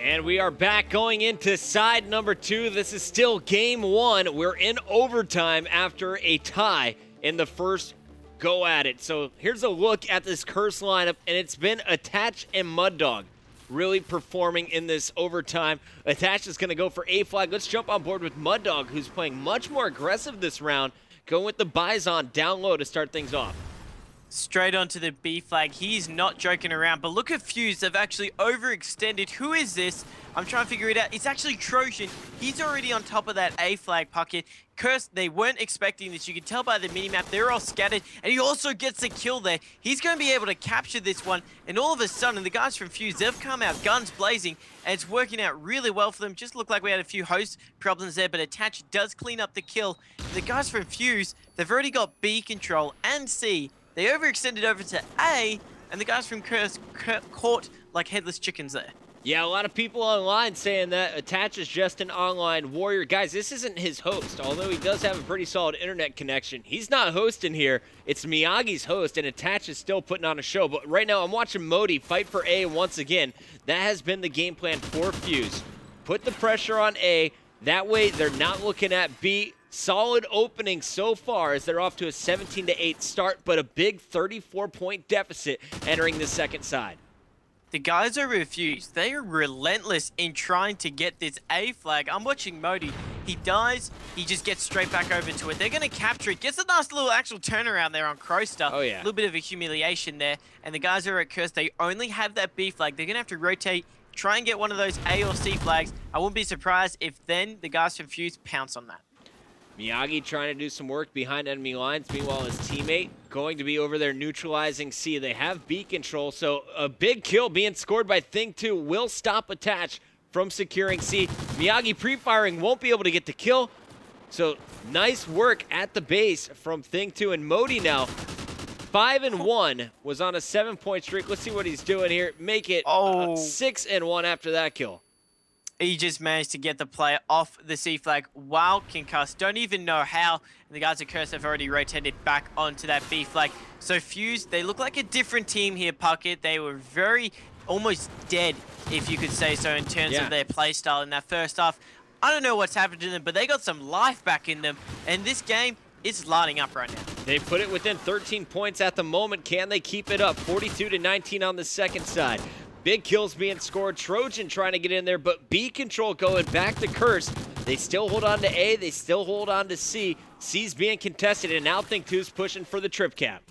And we are back going into side number two. This is still game one. We're in overtime after a tie in the first go at it. So here's a look at this curse lineup, and it's been Attach and Mud Dog really performing in this overtime. Attach is going to go for A flag. Let's jump on board with Mud Dog, who's playing much more aggressive this round, going with the Bizon down low to start things off straight onto the B flag. He's not joking around, but look at Fuse. They've actually overextended. Who is this? I'm trying to figure it out. It's actually Trojan. He's already on top of that A flag pocket. Curse, they weren't expecting this. You can tell by the minimap, they're all scattered, and he also gets a kill there. He's going to be able to capture this one, and all of a sudden, the guys from Fuse, they've come out guns blazing, and it's working out really well for them. Just looked like we had a few host problems there, but Attach does clean up the kill. The guys from Fuse, they've already got B control and C, they overextended over to A, and the guys from Curse caught like headless chickens there. Yeah, a lot of people online saying that Attach is just an online warrior. Guys, this isn't his host. Although he does have a pretty solid internet connection, he's not hosting here. It's Miyagi's host, and Attach is still putting on a show. But right now, I'm watching Modi fight for A once again. That has been the game plan for Fuse. Put the pressure on A. That way, they're not looking at B. Solid opening so far as they're off to a 17 to 8 start, but a big 34 point deficit entering the second side. The guys are refused. They are relentless in trying to get this A flag. I'm watching Modi. He dies. He just gets straight back over to it. They're going to capture it. Gets a nice little actual turnaround there on Crowster. Oh, yeah. A little bit of a humiliation there. And the guys are at Curse. They only have that B flag. They're going to have to rotate, try and get one of those A or C flags. I wouldn't be surprised if then the guys from Fuse pounce on that. Miyagi trying to do some work behind enemy lines. Meanwhile, his teammate going to be over there neutralizing C. They have B control, so a big kill being scored by Thing 2 will stop Attach from securing C. Miyagi pre-firing won't be able to get the kill. So nice work at the base from Thing 2 and Modi now. Five and one was on a seven-point streak. Let's see what he's doing here. Make it oh. uh, six and one after that kill he just managed to get the player off the C flag while concussed. Don't even know how. And the guys at Curse have already rotated back onto that B flag. So Fuse, they look like a different team here, Puckett. They were very, almost dead, if you could say so, in terms yeah. of their playstyle in that first half. I don't know what's happened to them, but they got some life back in them. And this game, it's lining up right now. They put it within 13 points at the moment. Can they keep it up? 42 to 19 on the second side. Big kills being scored. Trojan trying to get in there, but B control going back to Curse. They still hold on to A. They still hold on to C. C's being contested, and now Thing 2's pushing for the trip cap.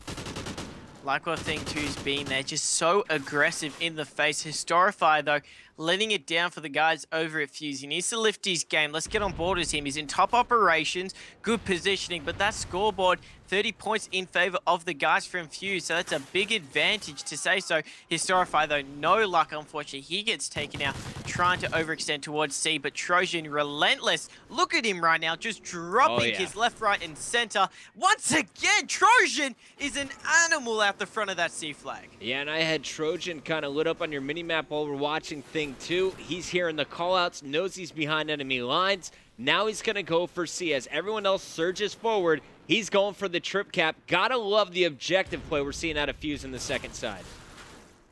Like what Thing 2's been there, just so aggressive in the face. Historify, though, letting it down for the guys over at Fuse. He needs to lift his game. Let's get on board with him. He's in top operations, good positioning, but that scoreboard 30 points in favor of the guys from Fuse, so that's a big advantage to say so. Historify, though, no luck, unfortunately. He gets taken out, trying to overextend towards C, but Trojan relentless. Look at him right now, just dropping oh, yeah. his left, right, and center. Once again, Trojan is an animal out the front of that C flag. Yeah, and I had Trojan kind of lit up on your mini-map while we're watching Thing 2. He's hearing the callouts, knows he's behind enemy lines. Now he's going to go for C as everyone else surges forward. He's going for the trip cap. Gotta love the objective play we're seeing out of Fuse in the second side.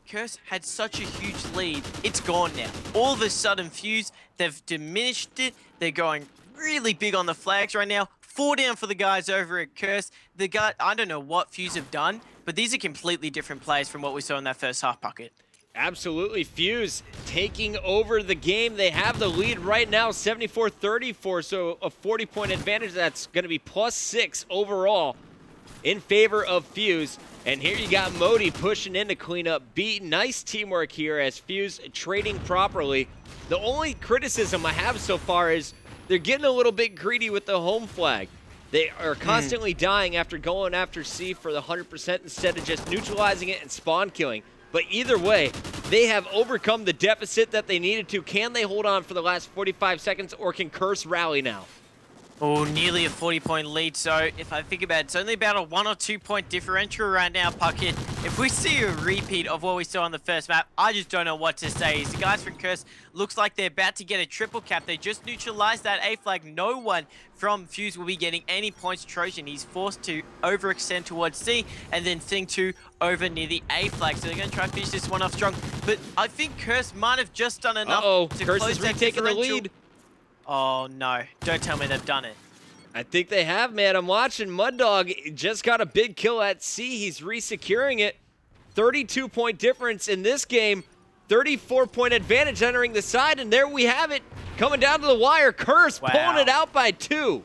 Curse had such a huge lead. It's gone now. All of a sudden, Fuse, they've diminished it. They're going really big on the flags right now. Four down for the guys over at Curse. The guy, I don't know what Fuse have done, but these are completely different plays from what we saw in that first half Puckett. Absolutely. Fuse taking over the game. They have the lead right now, 74-34, so a 40-point advantage. That's going to be plus six overall in favor of Fuse. And here you got Modi pushing in to clean up B. Nice teamwork here as Fuse trading properly. The only criticism I have so far is they're getting a little bit greedy with the home flag. They are hmm. constantly dying after going after C for the 100% instead of just neutralizing it and spawn killing. But either way, they have overcome the deficit that they needed to. Can they hold on for the last 45 seconds or can Curse rally now? Oh, nearly a 40 point lead. So if I think about it, it's only about a one or two point differential right now, Puckett. If we see a repeat of what we saw on the first map, I just don't know what to say. The guys from Curse looks like they're about to get a triple cap. They just neutralized that A flag. No one from Fuse will be getting any points. Trojan, he's forced to overextend towards C and then Thing 2 over near the A flag. So they're going to try to finish this one off strong. But I think Curse might have just done enough Uh-oh, to Curse close is that retaking the lead. Oh no, don't tell me they've done it. I think they have, man. I'm watching Mud Dog just got a big kill at C. He's resecuring it. 32 point difference in this game. 34 point advantage entering the side, and there we have it. Coming down to the wire. Curse Wow. pulling it out by two.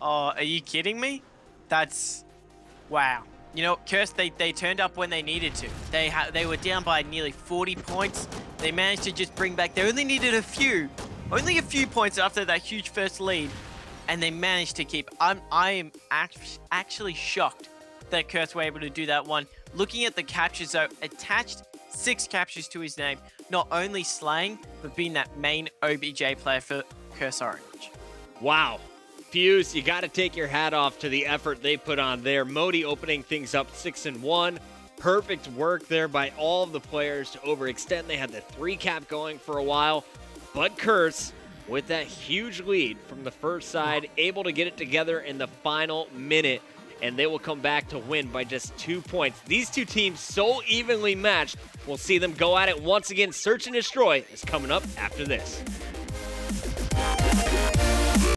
Oh, are you kidding me? That's wow. You know, Curse they, they turned up when they needed to. They ha they were down by nearly 40 points. They managed to just bring back. They only needed a few, only a few points after that huge first lead, and they managed to keep. I'm I am act actually shocked that Curse were able to do that one. Looking at the captures though, attached six captures to his name. Not only slaying, but being that main OBJ player for Curse Orange. Wow. Fuse, you got to take your hat off to the effort they put on there. Modi opening things up 6 and 1. Perfect work there by all of the players to overextend. They had the three cap going for a while. But Curse, with that huge lead from the first side, able to get it together in the final minute. And they will come back to win by just two points. These two teams so evenly matched. We'll see them go at it once again. Search and Destroy is coming up after this.